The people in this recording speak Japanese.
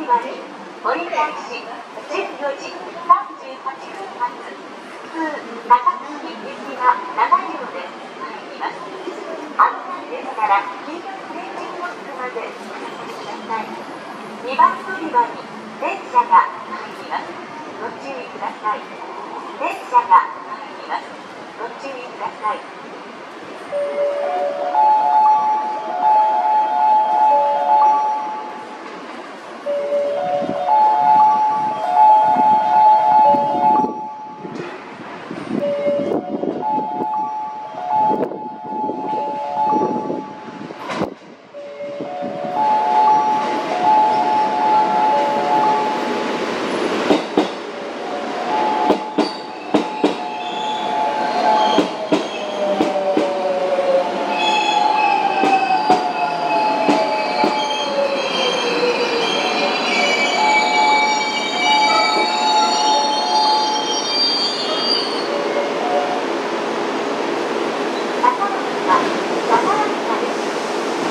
り場に折り返し14時38分発普通高槻行きが7両で参ります案内ですから黄色いクレンジングロックまでお進みください2番乗り場に電車が参りますご注意ください電車が参りますご注意ください。that.